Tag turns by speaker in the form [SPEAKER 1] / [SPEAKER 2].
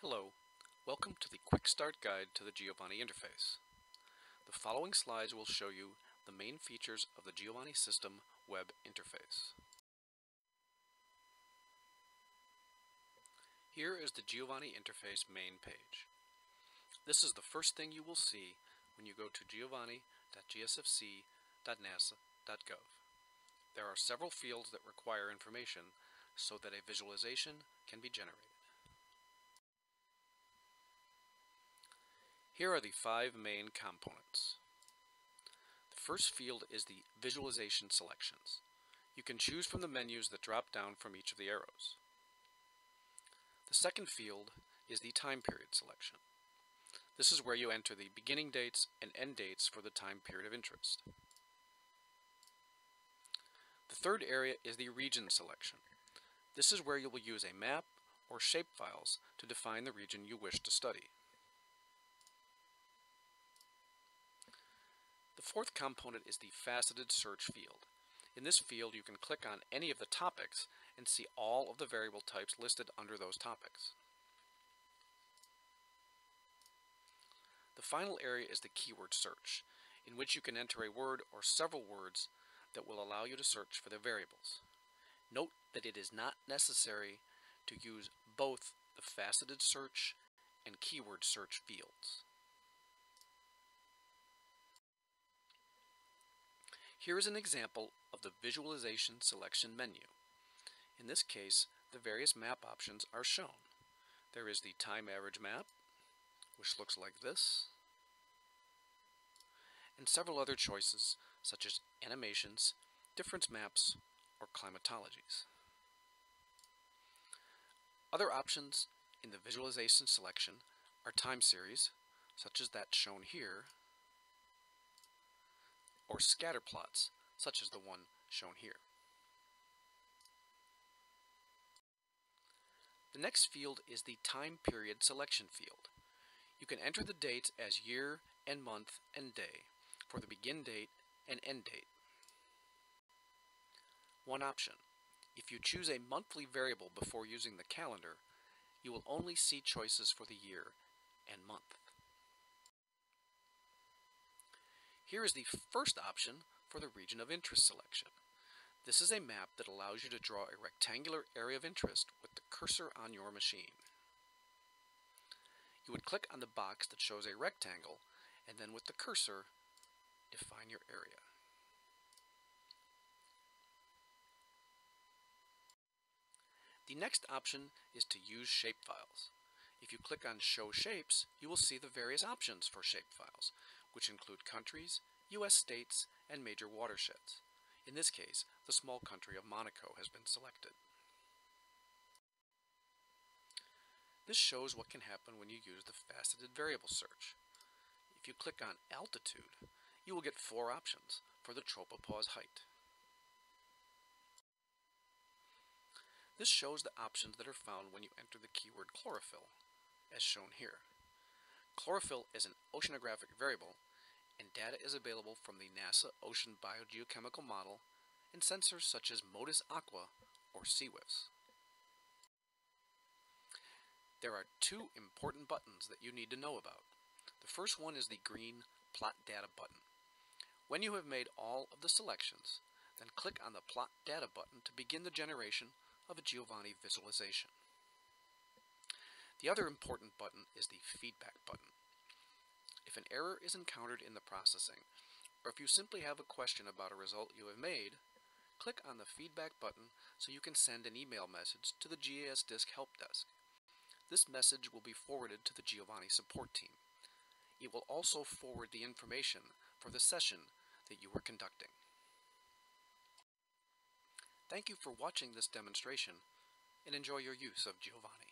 [SPEAKER 1] Hello, welcome to the Quick Start Guide to the Giovanni interface. The following slides will show you the main features of the Giovanni System web interface. Here is the Giovanni interface main page. This is the first thing you will see when you go to giovanni.gsfc.nasa.gov. There are several fields that require information so that a visualization can be generated. Here are the five main components. The first field is the visualization selections. You can choose from the menus that drop down from each of the arrows. The second field is the time period selection. This is where you enter the beginning dates and end dates for the time period of interest. The third area is the region selection. This is where you will use a map or shapefiles to define the region you wish to study. The fourth component is the faceted search field. In this field, you can click on any of the topics and see all of the variable types listed under those topics. The final area is the keyword search, in which you can enter a word or several words that will allow you to search for the variables. Note that it is not necessary to use both the faceted search and keyword search fields. Here is an example of the visualization selection menu. In this case, the various map options are shown. There is the time average map, which looks like this, and several other choices such as animations, difference maps, or climatologies. Other options in the visualization selection are time series, such as that shown here, or scatter plots, such as the one shown here. The next field is the time period selection field. You can enter the dates as year and month and day for the begin date and end date. One option. If you choose a monthly variable before using the calendar, you will only see choices for the year and month. Here is the first option for the region of interest selection. This is a map that allows you to draw a rectangular area of interest with the cursor on your machine. You would click on the box that shows a rectangle and then with the cursor define your area. The next option is to use shapefiles. If you click on Show Shapes, you will see the various options for shapefiles, which include countries, U.S. states, and major watersheds. In this case, the small country of Monaco has been selected. This shows what can happen when you use the faceted variable search. If you click on altitude, you will get four options for the tropopause height. This shows the options that are found when you enter the keyword chlorophyll, as shown here. Chlorophyll is an oceanographic variable, and data is available from the NASA Ocean Biogeochemical Model and sensors such as MODIS Aqua or SeaWiFS. There are two important buttons that you need to know about. The first one is the green Plot Data button. When you have made all of the selections, then click on the Plot Data button to begin the generation of a Giovanni visualization. The other important button is the feedback button. If an error is encountered in the processing, or if you simply have a question about a result you have made, click on the feedback button so you can send an email message to the GES DISC help desk. This message will be forwarded to the Giovanni support team. It will also forward the information for the session that you were conducting. Thank you for watching this demonstration and enjoy your use of Giovanni.